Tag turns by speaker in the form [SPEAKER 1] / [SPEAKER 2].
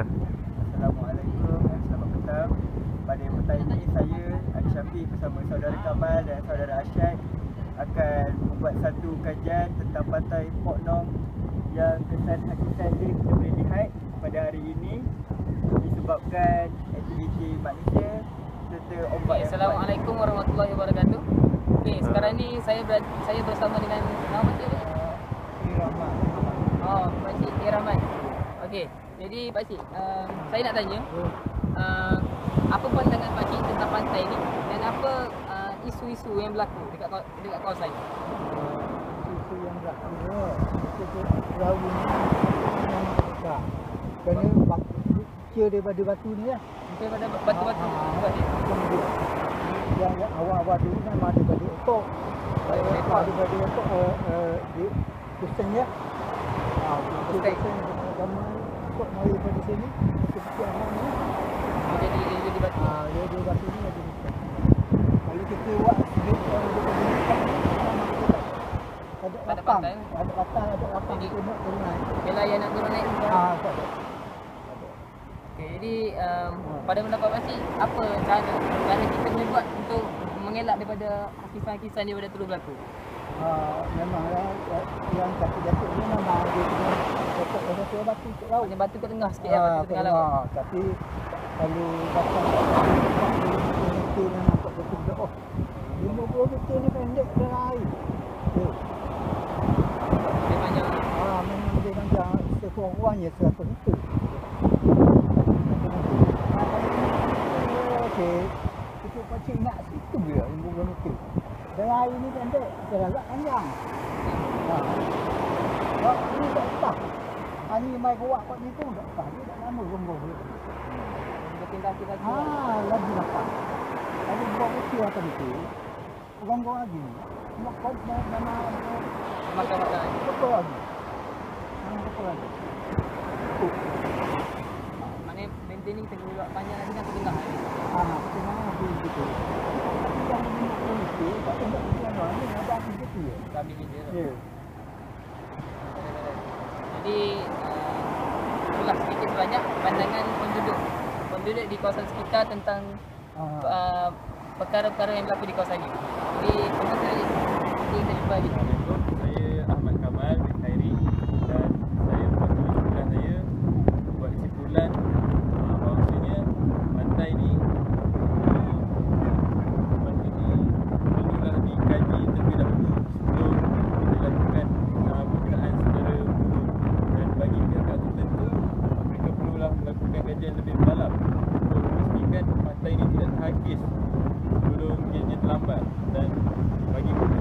[SPEAKER 1] Ya.
[SPEAKER 2] Assalamualaikum dan selamat petang. Pada petang ini saya Adi Syafiq bersama saudara Kamal dan saudara Asyad akan membuat satu kajian tentang pantai Pok Nong yang kesan hakikat dia kita boleh lihat pada hari ini disebabkan aktiviti manusia serta ombak
[SPEAKER 3] Okay, Assalamualaikum warahmatullahi wabarakatuh. Okey, sekarang ni saya ber, saya bersama dengan nama ni?
[SPEAKER 2] Irama.
[SPEAKER 3] Oh, Pak Cik Iraman. Okey, jadi Pak Cik, uh, saya nak tanya uh, apa pandangan Pak Cik tentang pantai ni dan apa uh, isu-isu yang berlaku dekat dekat kawasan ni?
[SPEAKER 4] Susu yang berlaku ni, perahu ni memang besar. Kerana bak- kecil daripada batu ni lah.
[SPEAKER 3] Mungkin pada batu-batu
[SPEAKER 4] Ah, macam dia. Yang yang awal-awal dulu memang daripada otok.
[SPEAKER 3] Daripada
[SPEAKER 4] Eh,
[SPEAKER 3] ekor.
[SPEAKER 4] Daripada otok, eh, eh, di Kristen ya. Ah.
[SPEAKER 3] Kristen
[SPEAKER 4] agama otok mari daripada sini. Seperti anak ni.
[SPEAKER 3] Dia jadi dia jadi batu.
[SPEAKER 4] Ah, dia dia batu ni ada Kristen. Kalau kita buat yang daripada dekat ni, kita ada lapang. Ada lapang, ada lapang.
[SPEAKER 3] Jadi-
[SPEAKER 4] Kita nak turun naik.
[SPEAKER 3] Bila yang nak turun naik ni.
[SPEAKER 4] Ah, tak ada.
[SPEAKER 3] Okey, jadi um, pada pendapat Pak Cik, apa cara cara kita boleh buat untuk mengelak daripada kisah-kisah ni daripada terus berlaku?
[SPEAKER 4] Ah, memanglah eh, yang kata jatuh ni memang dia jatuh pada satu batu kat laut.
[SPEAKER 3] Batu kat tengah sikit ya, batu
[SPEAKER 4] Ah,
[SPEAKER 3] kat tengah laut.
[SPEAKER 4] ah, tapi kalau datang kat memang tak betul betul. Oh, 50 meter ni pendek dalam air. Tu.
[SPEAKER 3] Dia banyak
[SPEAKER 4] Ah, memang dia panjang sekurang-kurangnya 100 meter. Okey. Itu pacik nak situ dia 50 meter. Dalam air ni pendek, teragak panjang. Ha. Wak ni tak sah. Ani mai kuat kot ni pun tak sah. Dia tak lama gonggong dia.
[SPEAKER 3] bertingkah kaki
[SPEAKER 4] Ah, lagi dapat. Ada buat kecil atas itu. Gonggong lagi. Nak kau nak nama
[SPEAKER 3] makan-makan.
[SPEAKER 4] betul lagi. Betul lagi. Oh.
[SPEAKER 3] Maknanya maintaining kita boleh buat panjang lagi ke tengah.
[SPEAKER 4] Ah, tengah lagi gitu. Tak macam mana ada aku ya.
[SPEAKER 3] Kami ni dia.
[SPEAKER 4] Ya.
[SPEAKER 3] Jadi uh, itulah sedikit sebanyak pandangan penduduk penduduk di kawasan sekitar tentang
[SPEAKER 4] Ah.
[SPEAKER 3] uh, perkara-perkara yang berlaku di kawasan ini. Jadi terima kasih. Kita jumpa lagi.
[SPEAKER 5] kes sebelum kerja terlambat dan bagi kita